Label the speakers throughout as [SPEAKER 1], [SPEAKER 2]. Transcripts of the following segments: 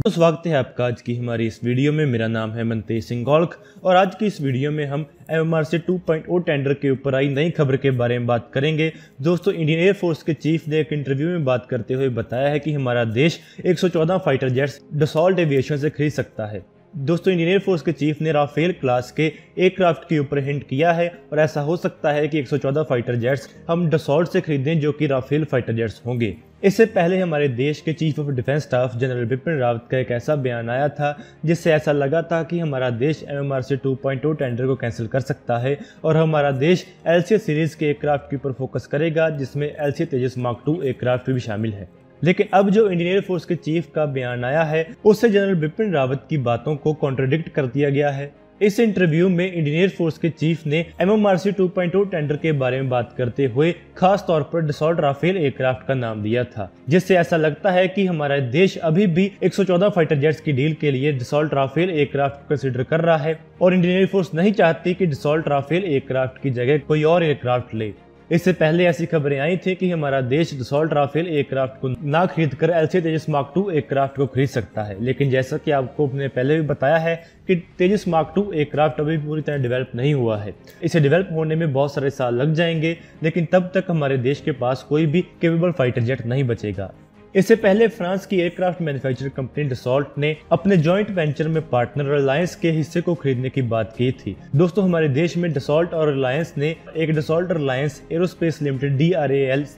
[SPEAKER 1] तो स्वागत है आपका आज की हमारी इस वीडियो में। मेरा नाम है मनतेज सिंह गौलख और आज की इस वीडियो में हम एम सी टू टेंडर के ऊपर आई नई खबर के बारे में बात करेंगे। दोस्तों इंडियन एयरफोर्स के चीफ ने एक इंटरव्यू में बात करते हुए बताया है कि हमारा देश 114 फाइटर जेट्स डसॉल्ट एविएशन से खरीद सकता है। दोस्तों इंडियन एयरफोर्स के चीफ ने राफेल क्लास के एयरक्राफ्ट के ऊपर हिंट किया है और ऐसा हो सकता है कि 114 फाइटर जेट्स हम डसॉल्ट से खरीदें जो कि राफेल फाइटर जेट्स होंगे। इससे पहले हमारे देश के chief of defence staff general Bipin Rawat का एक ऐसा बयान आया था, जिससे ऐसा लगा था कि हमारा देश M M C two tender को कैंसिल कर सकता है और हमारा देश एलसीए सीरीज़ के एयरक्राफ्ट के ऊपर फोकस करेगा, जिसमें L C Tejas mark two aircraft भी शामिल है। लेकिन अब जो इंडियन एयरफोर्स के चीफ का बयान आया है, उससे जनरल बिपिन रावत की बातों को कॉन्ट्रोडिक्ट कर दिया गया है। इस इंटरव्यू में इंडियन एयरफोर्स के चीफ ने M M R C two point two tender के बारे में बात करते हुए खास तौर पर डिसॉल्ट राफेल एयरक्राफ्ट का नाम दिया था, जिससे ऐसा लगता है कि हमारा देश अभी भी 114 फाइटर जेट्स की डील के लिए डिसॉल्ट राफेल एयरक्राफ्ट कंसिडर कर रहा है और इंडियन एयरफोर्स नहीं चाहती कि डिसॉल्ट राफेल एयरक्राफ्ट की जगह कोई और एयरक्राफ्ट ले। इससे पहले ऐसी खबरें आई थी कि हमारा देश डसॉल्ट राफेल एयरक्राफ्ट को ना खरीद कर L C Tejas mark two aircraft को खरीद सकता है। लेकिन जैसा कि आपको अपने पहले भी बताया है कि तेजस मार्क टू एयरक्राफ्ट अभी पूरी तरह डेवलप नहीं हुआ है। इसे डेवलप होने में बहुत सारे साल लग जाएँगे, लेकिन तब तक हमारे देश के पास कोई भी केपेबल फाइटर जेट नहीं बचेगा। इससे पहले फ्रांस की एयरक्राफ्ट मैन्युफैक्चर कंपनी डसॉल्ट ने अपने जॉइंट वेंचर में पार्टनर रिलायंस के हिस्से को खरीदने की बात की थी। दोस्तों, हमारे देश में डसॉल्ट और रिलायंस ने एक Dassault Reliance aerospace limited the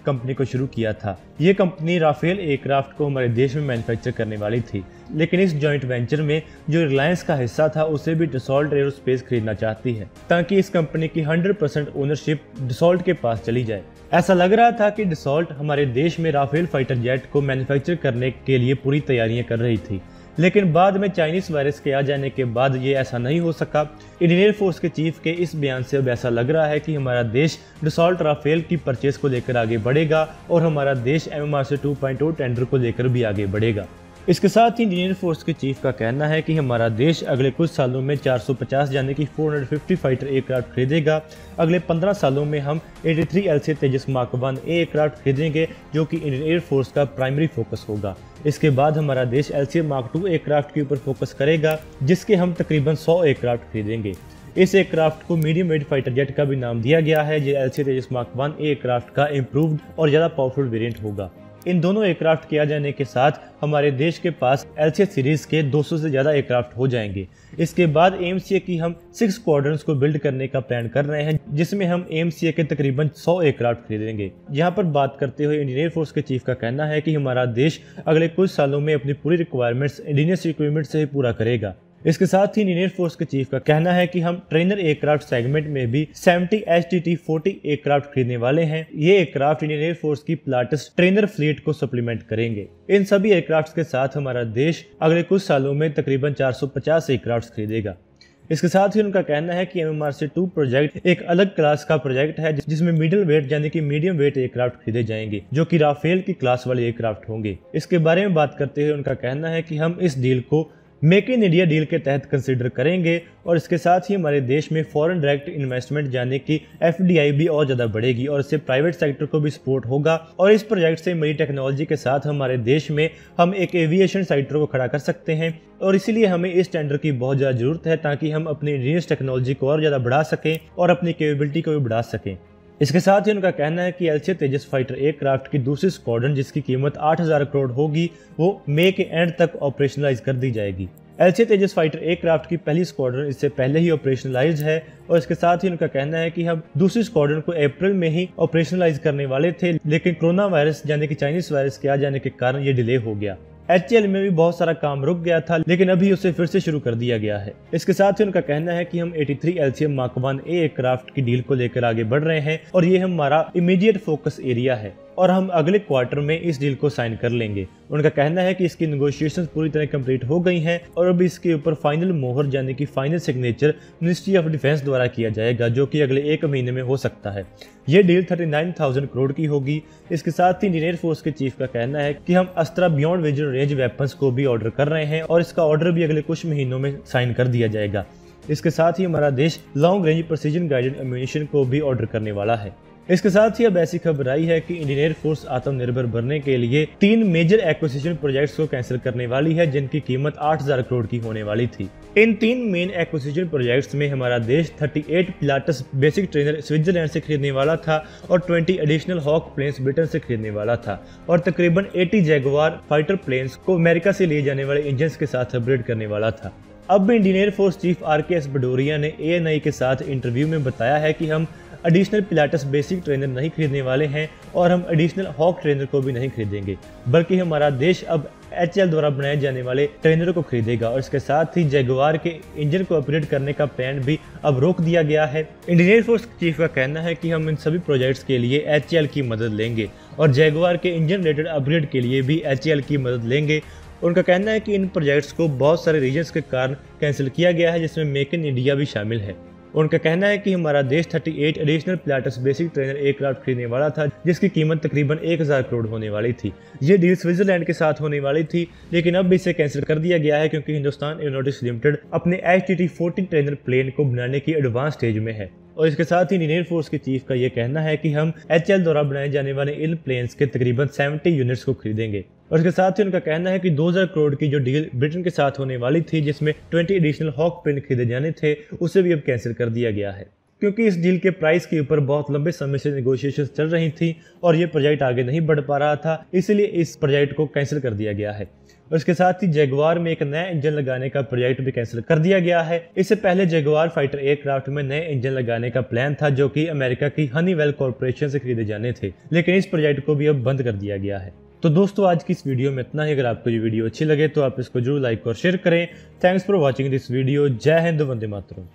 [SPEAKER 1] company को शुरू किया था। ये कंपनी राफेल एयरक्राफ्ट को हमारे देश में मैन्युफैक्चर करने वाली थी। लेकिन इस जॉइंट वेंचर में जो रिलायंस का हिस्सा था, उसे भी डिसॉल्ट एरोस्पेस खरीदना चाहती है, ताकि इस कंपनी की 100 परसेंट ओनरशिप डिसॉल्ट के पास चली जाए। ऐसा लग रहा था कि डिसॉल्ट हमारे देश में राफेल फाइटर जेट को मैन्युफैक्चर करने के लिए पूरी तैयारियाँ कर रही थी। लेकिन बाद में चाइनीज़ वायरस के आ जाने के बाद ये ऐसा नहीं हो सका। इंडियन एयरफोर्स के चीफ के इस बयान से अब ऐसा लग रहा है कि हमारा देश डिसॉल्ट राफेल की परचेज को लेकर आगे बढ़ेगा और हमारा देश एम एम टू टेंडर को लेकर भी आगे बढ़ेगा। इसके साथ ही इंडियन फोर्स के चीफ का कहना है कि हमारा देश अगले कुछ सालों में 450 यानी कि 450 फाइटर एयरक्राफ्ट खरीदेगा। अगले 15 सालों में हम 83 एल से तेजस मार्क वन एयरक्राफ्ट खरीदेंगे, जो कि इंडियन एयरफोर्स का प्राइमरी फोकस होगा। इसके बाद हमारा देश L C mark two aircraft के ऊपर फोकस करेगा, जिसके हम तकरीबन 100 एयरक्राफ्ट खरीदेंगे। इस एयरक्राफ्ट को मीडियम वेट फाइटर जेट का भी नाम दिया गया है, जो L C Tejas mark one aircraft का इम्प्रूव्ड और ज़्यादा पावरफुल वेरियंट होगा। इन दोनों एयरक्राफ्ट किया जाने के साथ हमारे देश के पास एल सीरीज़ के 200 से ज़्यादा एयरक्राफ्ट हो जाएँगे। इसके बाद एम की हम सिक्स क्वार्टर्स को बिल्ड करने का प्लान कर रहे हैं, जिसमें हम एम के तकरीबन 100 एयरक्राफ्ट खरीदेंगे। यहाँ पर बात करते हुए इंडियन एयरफोर्स के चीफ का कहना है कि हमारा देश अगले कुछ सालों में अपनी पूरी रिक्वायरमेंट्स इंडियन इक्विपमेंट से ही पूरा करेगा। इसके साथ ही इंडियन एयरफोर्स के चीफ का कहना है कि हम ट्रेनर एयरक्राफ्ट सेगमेंट में भी 70 H T T forty aircraft खरीदने वाले हैं। ये एयरक्राफ्ट इंडियन एयरफोर्स की प्लाटस ट्रेनर फ्लीट को सप्लीमेंट करेंगे। इन सभी एयरक्राफ्ट के साथ हमारा देश अगले कुछ सालों में तकरीबन 450 एयरक्राफ्ट खरीदेगा। इसके साथ ही उनका कहना है कि M M R C two project एक अलग क्लास का प्रोजेक्ट है, जिसमें मिडिल वेट यानी कि मीडियम वेट एयरक्राफ्ट खरीदे जाएँगे, जो कि राफेल की क्लास वाले एयरक्राफ्ट होंगे। इसके बारे में बात करते हुए उनका कहना है कि हम इस डील को मेक इन इंडिया डील के तहत कंसिडर करेंगे और इसके साथ ही हमारे देश में फॉरेन डायरेक्ट इन्वेस्टमेंट जाने की एफडीआई भी और ज़्यादा बढ़ेगी और इससे प्राइवेट सेक्टर को भी सपोर्ट होगा और इस प्रोजेक्ट से मेरी टेक्नोलॉजी के साथ हमारे देश में हम एक एविएशन सेक्टर को खड़ा कर सकते हैं और इसीलिए हमें इस टेंडर की बहुत ज़्यादा ज़रूरत है ताकि हम अपनी इंजीनियर्स टेक्नोलॉजी को और ज़्यादा बढ़ा सकें और अपनी केपेबिलिटी को भी बढ़ा सकें। इसके साथ ही उनका कहना है कि एलसी तेजस फाइटर एयरक्राफ्ट की दूसरी स्क्वाड्रन जिसकी कीमत 8000 करोड़ होगी, वो मई के एंड तक ऑपरेशनलाइज कर दी जाएगी। एलसी तेजस फाइटर एयरक्राफ्ट की पहली स्क्वाड्रन इससे पहले ही ऑपरेशनलाइज है और इसके साथ ही उनका कहना है कि हम दूसरी स्क्वाड्रन को अप्रैल में ही ऑपरेशनलाइज करने वाले थे, लेकिन कोरोना वायरस यानी कि चाइनीज़ वायरस के आ जाने के कारण ये डिले हो गया। एच में भी बहुत सारा काम रुक गया था, लेकिन अभी उसे फिर से शुरू कर दिया गया है। इसके साथ ही उनका कहना है कि हम 83 three LCM mark one one aircraft की डील को लेकर आगे बढ़ रहे हैं और ये हमारा इमीडिएट फोकस एरिया है। और हम अगले क्वार्टर में इस डील को साइन कर लेंगे। उनका कहना है कि इसकी निगोशिएशंस पूरी तरह कंप्लीट हो गई हैं और अब इसके ऊपर फाइनल मोहर यानी कि final signature ministry of defence द्वारा किया जाएगा जो कि अगले एक महीने में हो सकता है। ये डील 39,000 करोड़ की होगी। इसके साथ ही इंडियन एयरफोर्स के चीफ का कहना है कि हम Astra beyond vision range weapons को भी ऑर्डर कर रहे हैं और इसका ऑर्डर भी अगले कुछ महीनों में साइन कर दिया जाएगा। इसके साथ ही हमारा देश long range precision guided ammunition को भी ऑर्डर करने वाला है। इसके साथ ही अब ऐसी खबर आई है कि इंडियन एयरफोर्स आत्मनिर्भर बनने के लिए तीन मेजर एक्विजिशन प्रोजेक्ट्स को कैंसिल करने वाली है, जिनकी कीमत 8000 करोड़ की होने वाली थी। इन तीन मेन एक्विजिशन प्रोजेक्ट्स में हमारा देश 38 पिलाटस बेसिक ट्रेनर स्विट्जरलैंड से खरीदने वाला था और 20 एडिशनल हॉक प्लेन्स ब्रिटेन से खरीदने वाला था और तकरीबन 80 जैगवार फाइटर प्लेन्स को अमेरिका से लिए जाने वाले इंजन के साथ अपग्रेड करने वाला था। अब Indian air force chief R K S Bhadauria ने ए के साथ इंटरव्यू में बताया है कि हम एडिशनल पिलाटस बेसिक ट्रेनर नहीं खरीदने वाले हैं और हम एडिशनल हॉक ट्रेनर को भी नहीं खरीदेंगे। बल्कि हमारा देश अब एचएल द्वारा बनाए जाने वाले ट्रेनरों को खरीदेगा और इसके साथ ही जगवार के इंजन को अपग्रेड करने का प्लान भी अब रोक दिया गया है। इंडियन एयरफोर्स चीफ का कहना है कि हम इन सभी प्रोजेक्ट्स के लिए एच की मदद लेंगे और जगवार के इंजन रिलेटेड अपग्रेड के लिए भी एच की मदद लेंगे। उनका कहना है कि इन प्रोजेक्ट्स को बहुत सारे रीजन्स के कारण कैंसिल किया गया है, जिसमें मेक इन इंडिया भी शामिल है। उनका कहना है कि हमारा देश 38 additional Pilatus basic trainer aircraft खरीदने वाला था, जिसकी कीमत तकरीबन 1000 करोड़ होने वाली थी। ये डील स्विट्जरलैंड के साथ होने वाली थी, लेकिन अब इसे कैंसिल कर दिया गया है क्योंकि हिंदुस्तान एरोनोटिक्स लिमिटेड अपने एच टी ट्रेनर प्लेन को बनाने की एडवांस स्टेज में है। और इसके साथ ही इंडियन एयरफोर्स के चीफ का यह कहना है कि हम एचएल द्वारा बनाए जाने वाले इन प्लेन्स के तकरीबन 70 यूनिट्स को खरीदेंगे। और इसके साथ ही उनका कहना है कि 2000 करोड़ की जो डील ब्रिटेन के साथ होने वाली थी, जिसमें 20 एडिशनल हॉक प्लेन खरीदे जाने थे, उसे भी अब कैंसिल कर दिया गया है। क्योंकि इस डील के प्राइस के ऊपर बहुत लंबे समय से निगोशिएशन चल रही थी और ये प्रोजेक्ट आगे नहीं बढ़ पा रहा था, इसलिए इस प्रोजेक्ट को कैंसिल कर दिया गया है। इसके साथ ही जगवार में एक नया इंजन लगाने का प्रोजेक्ट भी कैंसिल कर दिया गया है। इससे पहले जगवार फाइटर एयरक्राफ्ट में नए इंजन लगाने का प्लान था, जो कि अमेरिका की हनीवेल कॉरपोरेशन से खरीदे जाने थे, लेकिन इस प्रोजेक्ट को भी अब बंद कर दिया गया है। तो दोस्तों, आज की इस वीडियो में इतना ही। अगर आपको ये वीडियो अच्छी लगे तो आप इसको ज़रूर लाइक और शेयर करें। Thanks for watching this video Jai Hind, Vande Mataram.